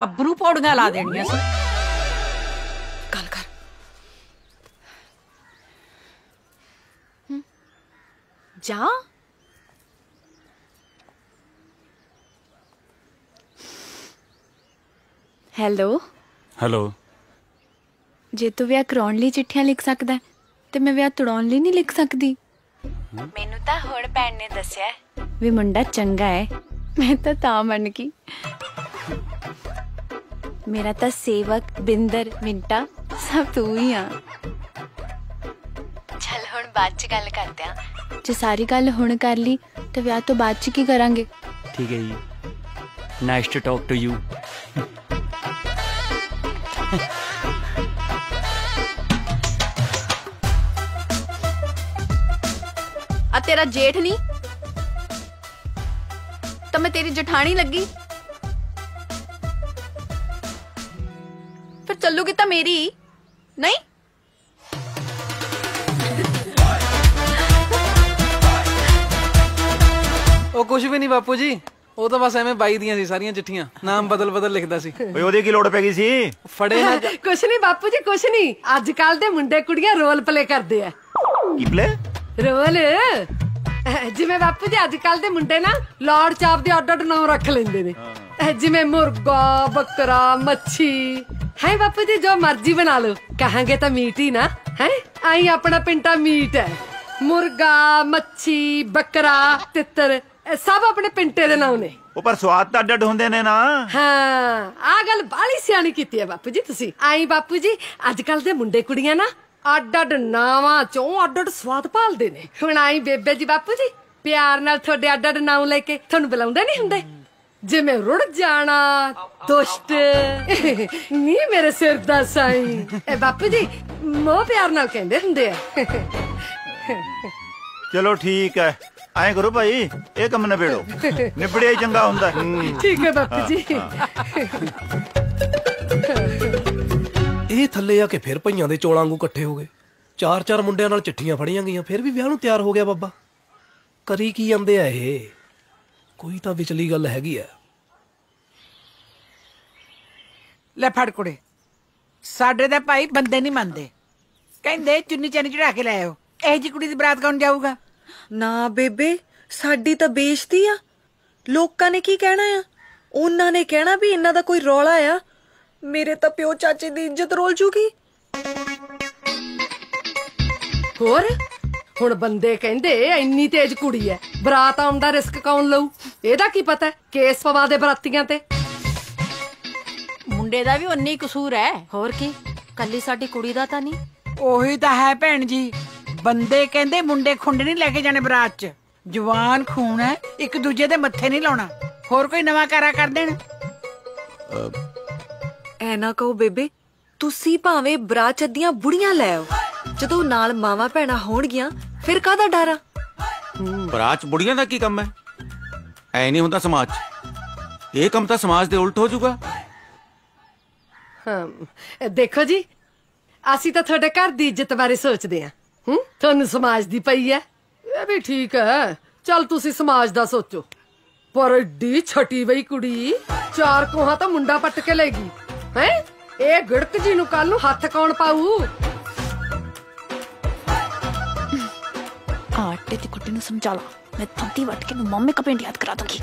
ਅੱਬ ਨੂੰ ਪੌੜੀਆਂ ਲਾ ਦੇਣੀਆਂ ਸੀ ਗੱਲ ਕਰ ਹਮ। ਜਾ ਹੈਲੋ ਹੈਲੋ ਜੇ ਤੂੰ ਵਿਆਹ ਕਰਾਉਣ ਲਈ ਚਿੱਠੀਆਂ ਲਿਖ ਸਕਦਾ ਹੈ, ਤੇ ਮੈਂ ਵਿਆਹ ਤੁੜਾਉਣ ਲਈ ਨਹੀਂ ਲਿਖ ਸਕਦੀ ਮੈਨੂੰ ਤਾਂ ਹੁਣ ਭੈਣ ਨੇ ਦੱਸਿਆ ਹੈ ਵੀ ਮੁੰਡਾ ਚੰਗਾ ਹੈ ਮੈਂ ਤਾਂ ਤਾਂ ਮੰਨ ਗਈ ਮੇਰਾ ਤਾਂ ਸੇਵਕ ਬਿੰਦਰ ਮਿੰਟਾ ਸਭ ਤੂੰ ਹੀ ਆ ਚੱਲ ਹੁਣ ਬਾਅਦ ਚ ਗੱਲ ਕਰਦੇ ਆ ਜੇ ਸਾਰੀ ਗੱਲ ਹੁਣ ਕਰ ਲਈ ਤੇ ਵਿਆਹ ਤੋਂ ਬਾਅਦ ਚ ਕੀ ਕਰਾਂਗੇ ਠੀਕ ਹੈ ਜੀ nice to talk to you ਆ ਤੇਰਾ ਜੇਠ ਨਹੀਂ ਤਾਂ ਮੈਂ ਤੇਰੀ ਜਠਾਣੀ ਲੱਗੀ ਫਿਰ ਚੱਲੂਗੀ ਤਾਂ ਮੇਰੀ ਨਹੀਂ ਉਹ ਕੁਝ ਵੀ ਨਹੀਂ ਬਾਪੂ ਜੀ ਉਹ ਤਾਂ ਬਸ ਐਵੇਂ ਬਾਈ ਦੀਆਂ ਸੀ ਸਾਰੀਆਂ ਚਿੱਠੀਆਂ ਨਾਮ ਬਦਲ ਬਦਲ ਲਿਖਦਾ ਸੀ ਓਏ ਉਹਦੀ ਕੀ ਲੋੜ ਪੈ ਗਈ ਸੀ ਫੜੇ ਨਾ ਜਾ- ਕੁਛ ਨਹੀਂ ਬਾਪੂ ਜੀ ਕੁਛ ਨਹੀਂ ਅੱਜ ਕੱਲ ਦੇ ਮੁੰਡੇ ਕੁੜੀਆਂ ਰੋਲ ਪਲੇ ਕਰਦੇ ਆ ਕੀ ਪਲੇ ਰੋਲ ਅਹ ਜਿਵੇਂ ਬਾਪੂ ਜੀ ਅੱਜ ਕੱਲ ਦੇ ਮੁੰਡੇ ਨਾ ਲਾਰਡ ਚਾਪ ਦੇ ਅੱਡ ਅੱਡ ਨਾਮ ਰੱਖ ਲੈਂਦੇ ਨੇ ਅਹ ਜਿਵੇਂ ਮੁਰਗਾ ਬੱਕਰਾ ਮੱਛੀ ਹੈ ਬਾਪੂ ਜੀ ਜੋ ਮਰਜ਼ੀ ਬਣਾ ਲਓ ਕਹਾਂਗੇ ਤਾਂ ਮੀਟ ਹੀ ਨਾ ਹੈ ਆਈ ਆਪਣਾ ਪਿੰਟਾ ਮੀਟ ਹੈ ਮੁਰਗਾ ਮੱਛੀ ਬੱਕਰਾ ਤਿੱਤਰ ਇਹ ਸਭ ਆਪਣੇ ਪਿੰਟੇ ਦੇ ਨਾਮ ਨੇ ਉਹ ਪਰ ਸਵਾਦ ਤਾਂ ਅੱਡ ਅੱਡ ਹੁੰਦੇ ਨੇ ਨਾ ਹਾਂ ਆ ਗੱਲ ਬਾਲੀ ਸਿਆਣੀ ਕੀਤੀ ਹੈ ਬਾਪੂ ਜੀ ਤੁਸੀਂ ਆਈ ਬਾਪੂ ਜੀ ਅੱਜ ਕੱਲ ਦੇ ਮੁੰਡੇ ਕੁੜੀਆਂ ਨਾ ਅੱਡ ਅੱਡ ਨਾਵਾਂ ਚੋਂ ਅੱਡ ਅੱਡ ਸਵਾਦ ਭਾਲਦੇ ਨੇ ਹੁਣ ਆਈ ਬੇਬੇ ਜੀ ਬਾਪੂ ਜੀ ਪਿਆਰ ਨਾਲ ਤੁਹਾਡੇ ਅੱਡ ਅੱਡ ਨਾਮ ਲੈ ਕੇ ਤੁਹਾਨੂੰ ਬੁਲਾਉਂਦੇ ਨਹੀਂ ਹੁੰਦੇ ਜਿਵੇਂ ਰੁੜ ਜਾਣਾ ਦੁਸ਼ਟ ਨੀ ਮੇਰੇ ਸਿਰ ਦਾ ਸਾਈ ਇਹ ਬਾਪੂ ਜੀ ਮੋਹ ਪਿਆਰ ਨਾਲ ਕਹਿੰਦੇ ਹੁੰਦੇ ਆ ਚਲੋ ਠੀਕ ਹੈ ਐਂ ਕਰੋ ਭਾਈ ਇਹ ਕੰਮ ਨਿਬੇੜੋ ਨਿਬੜਿਆ ਹੀ ਚੰਗਾ ਹੁੰਦਾ ਹੂੰ। ਠੀਕ ਹੈ ਬਾਪੂ ਜੀ ਇਹ ਥੱਲੇ ਆ ਕੇ ਫਿਰ ਭਈਆਂ ਦੇ ਚੋਲਾਂ ਵਾਂਗੂ ਇਕੱਠੇ ਹੋ ਗਏ ਚਾਰ ਚਾਰ ਮੁੰਡਿਆਂ ਨਾਲ ਚਿੱਠੀਆਂ ਫੜੀਆਂ ਗਈਆਂ ਫਿਰ ਵੀ ਵਿਆਹ ਨੂੰ ਤਿਆਰ ਹੋ ਗਿਆ ਬਾਬਾ ਕਰੀ ਕੀ ਜਾਂਦੇ ਆ ਇਹ ਕੋਈ ਤਾਂ ਵਿਚਲੀ ਗੱਲ ਹੈਗੀ ਆ ਲੈ ਫੜ ਕੁੜੇ ਸਾਡੇ ਤਾਂ ਭਾਈ ਬੰਦੇ ਨਹੀਂ ਮੰਨਦੇ ਕਹਿੰਦੇ ਚੁੰਨੀ ਚੰਨੀ ਚੜਾ ਕੇ ਲੈ ਆਓ ਇਹ ਜੀ ਕੁੜੀ ਦੀ ਬਰਾਤ ਕੌਣ ਜਾਊਗਾ ਨਾ ਬੇਬੇ ਸਾਡੀ ਤਾਂ ਬੇਇੱਜ਼ਤੀ ਆ ਲੋਕਾਂ ਨੇ ਕੀ ਕਹਿਣਾ ਆ ਉਹਨਾਂ ਨੇ ਕਹਿਣਾ ਵੀ ਇਹਨਾਂ ਦਾ ਕੋਈ ਰੌਲਾ ਆ ਮੇਰੇ ਤਾਂ ਪਿਓ ਚਾਚੇ ਦੀ ਇੱਜ਼ਤ ਰੋਲ ਜੂਗੀ ਹੋਰ ਹੁਣ ਬੰਦੇ ਕਹਿੰਦੇ ਇੰਨੀ ਤੇਜ਼ ਕੁੜੀ ਐ ਬਰਾਤ ਆਉਣ ਦਾ ਰਿਸਕ ਕੌਣ ਲਊ ਇਹਦਾ ਕੀ ਪਤਾ ਕੇਸ ਪਵਾ ਦੇ ਬਰਾਤੀਆਂ ਤੇ ਮੁੰਡੇ ਦਾ ਵੀ ਉਨੀ ਕਸੂਰ ਹੈ ਹੋਰ ਕੀ? ਕੱਲੀ ਸਾਡੀ ਕੁੜੀ ਦਾ ਤਾਂ ਨਹੀਂ। ਉਹੀ ਤਾਂ ਹੈ ਭੈਣ ਜੀ। ਬੰਦੇ ਕਹਿੰਦੇ ਮੁੰਡੇ ਖੁੰਡੇ ਨਹੀਂ ਲੈ ਕੇ ਜਾਣੇ ਬਰਾਤ 'ਚ। ਜਵਾਨ ਖੂਨ ਹੈ ਇੱਕ ਦੂਜੇ ਦੇ ਮੱਥੇ ਨਹੀਂ ਲਾਉਣਾ। ਹੋਰ ਕੋਈ ਨਵਾਂ ਕਾਰਾ ਕਰ ਦੇਣ? ਐ ਨਾ ਕਹੋ ਬੇਬੇ ਤੁਸੀਂ ਭਾਵੇਂ ਬਰਾ ਚੱਦੀਆਂ ਬੁੜੀਆਂ ਲੈ ਆਓ। ਜਦੋਂ ਨਾਲ ਮਾਵਾਂ ਭੈਣਾਂ ਹੋਣਗੀਆਂ ਫਿਰ ਕਾਹਦਾ ਡਰ ਆ? ਬਰਾਚ ਬੁੜੀਆਂ ਦਾ ਕੀ ਕੰਮ ਹੈ ਐ ਨਹੀਂ ਹੁੰਦਾ ਸਮਾਜ 'ਚ। ਇਹ ਕੰਮ ਤਾਂ ਸਮਾਜ ਦੇ ਉਲਟ ਹੋ ਜਾਊਗਾ। ਹਾਂ ਦੇਖੋ ਜੀ, ਅਸੀਂ ਤਾਂ ਤੁਹਾਡੇ ਘਰ ਦੀ ਇੱਜ਼ਤ ਬਾਰੇ ਸੋਚਦੇ ਆਂ ਹੂੰ? ਤੁਹਾਨੂੰ ਸਮਾਜ ਦੀ ਪਈ ਐ ਇਹ ਵੀ ਠੀਕ ਹੈ। ਚਲ ਤੁਸੀਂ ਸਮਾਜ ਦਾ ਸੋਚੋ। ਪਰ ਏਡੀ ਛਟੀ ਬਈ ਕੁੜੀ, ਚਾਰ ਕੋਹਾਂ ਤਾਂ ਮੁੰਡਾ ਪੱਟ ਕੇ ਲੈ ਗਈ। ਹੈ? ਇਹ ਗੜਕ ਜੀ ਨੂੰ ਕੱਲ ਨੂੰ ਹੱਥ ਕੌਣ ਪਾਊ? ਆਟੇ ਦੀ ਕੁੱਟੀ ਨੂੰ ਸਮਝਾ ਲਾ। ਮੈਂ ਥੰਤੀ ਵੱਟ ਕੇ ਨੂੰ ਮੰਮੀ ਕਪੇਂਟ ਯਾਦ ਕਰਾ ਦੂੰਗੀ।